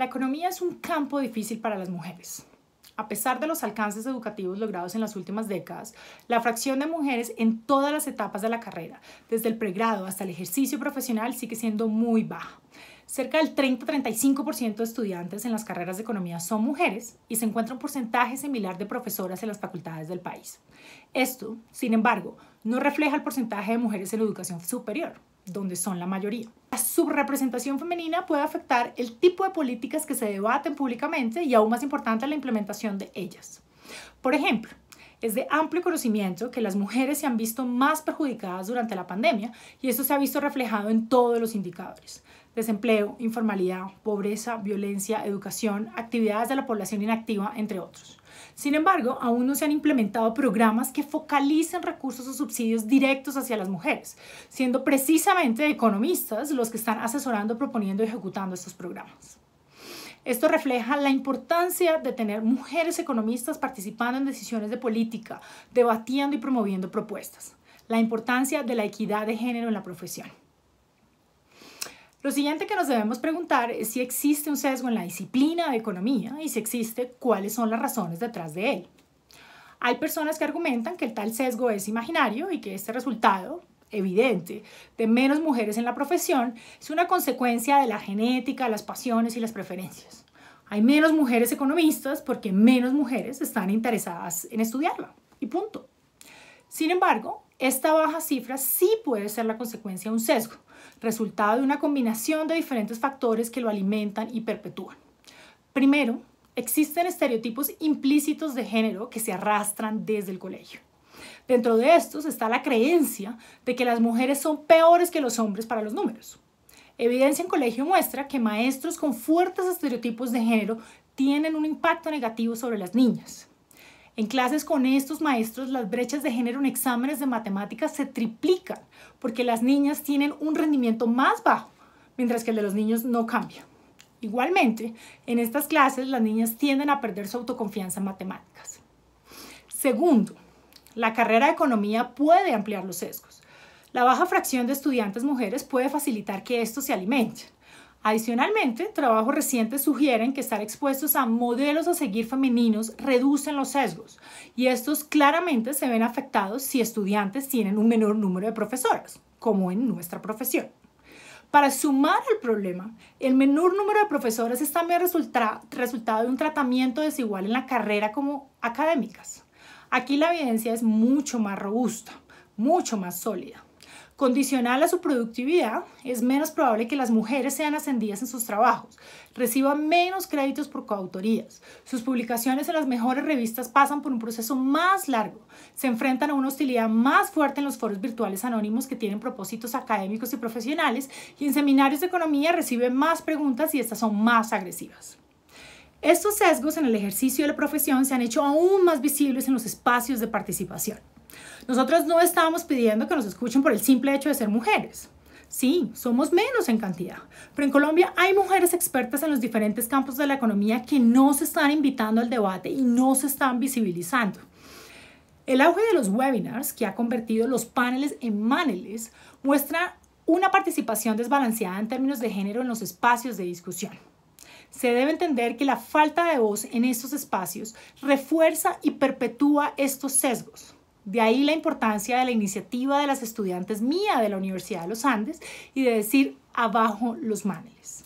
La economía es un campo difícil para las mujeres. A pesar de los alcances educativos logrados en las últimas décadas, la fracción de mujeres en todas las etapas de la carrera, desde el pregrado hasta el ejercicio profesional, sigue siendo muy baja. Cerca del 30-35% de estudiantes en las carreras de economía son mujeres y se encuentra un porcentaje similar de profesoras en las facultades del país. Esto, sin embargo, no refleja el porcentaje de mujeres en la educación superior, donde son la mayoría. La subrepresentación femenina puede afectar el tipo de políticas que se debaten públicamente y aún más importante la implementación de ellas. Por ejemplo, es de amplio conocimiento que las mujeres se han visto más perjudicadas durante la pandemia y esto se ha visto reflejado en todos los indicadores. Desempleo, informalidad, pobreza, violencia, educación, actividades de la población inactiva, entre otros. Sin embargo, aún no se han implementado programas que focalicen recursos o subsidios directos hacia las mujeres, siendo precisamente economistas los que están asesorando, proponiendo y ejecutando estos programas. Esto refleja la importancia de tener mujeres economistas participando en decisiones de política, debatiendo y promoviendo propuestas. La importancia de la equidad de género en la profesión. Lo siguiente que nos debemos preguntar es si existe un sesgo en la disciplina de economía y si existe, cuáles son las razones detrás de él. Hay personas que argumentan que el tal sesgo es imaginario y que este resultado evidente de menos mujeres en la profesión es una consecuencia de la genética, las pasiones y las preferencias. Hay menos mujeres economistas porque menos mujeres están interesadas en estudiarla. Y punto. Sin embargo, esta baja cifra sí puede ser la consecuencia de un sesgo, resultado de una combinación de diferentes factores que lo alimentan y perpetúan. Primero, existen estereotipos implícitos de género que se arrastran desde el colegio. Dentro de estos está la creencia de que las mujeres son peores que los hombres para los números. Evidencia en colegio muestra que maestros con fuertes estereotipos de género tienen un impacto negativo sobre las niñas. En clases con estos maestros, las brechas de género en exámenes de matemáticas se triplican porque las niñas tienen un rendimiento más bajo, mientras que el de los niños no cambia. Igualmente, en estas clases las niñas tienden a perder su autoconfianza en matemáticas. Segundo, la carrera de economía puede ampliar los sesgos. La baja fracción de estudiantes mujeres puede facilitar que estos se alimenten. Adicionalmente, trabajos recientes sugieren que estar expuestos a modelos a seguir femeninos reducen los sesgos y estos claramente se ven afectados si estudiantes tienen un menor número de profesoras, como en nuestra profesión. Para sumar al problema, el menor número de profesoras es también resultado de un tratamiento desigual en la carrera como académicas. Aquí la evidencia es mucho más robusta, mucho más sólida. Condicional a su productividad, es menos probable que las mujeres sean ascendidas en sus trabajos, reciban menos créditos por coautorías, sus publicaciones en las mejores revistas pasan por un proceso más largo, se enfrentan a una hostilidad más fuerte en los foros virtuales anónimos que tienen propósitos académicos y profesionales y en seminarios de economía reciben más preguntas y estas son más agresivas. Estos sesgos en el ejercicio de la profesión se han hecho aún más visibles en los espacios de participación. Nosotros no estamos pidiendo que nos escuchen por el simple hecho de ser mujeres. Sí, somos menos en cantidad, pero en Colombia hay mujeres expertas en los diferentes campos de la economía que no se están invitando al debate y no se están visibilizando. El auge de los webinars, que ha convertido los paneles en maneles, muestra una participación desbalanceada en términos de género en los espacios de discusión. Se debe entender que la falta de voz en estos espacios refuerza y perpetúa estos sesgos. De ahí la importancia de la iniciativa de las estudiantes mía de la Universidad de los Andes y de decir abajo los maneles.